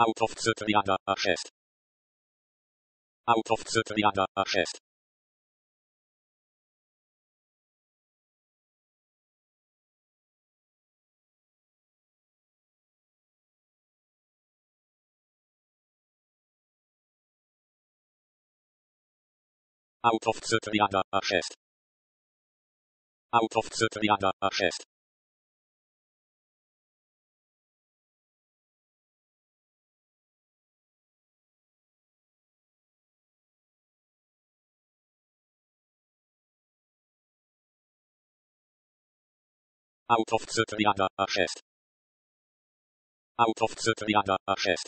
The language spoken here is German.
Out of the triada a 6. Out of the triada a 6. Out of the triada a 6. Out of the triada a 6. Out of the triada a 6. Out of the triada a 6.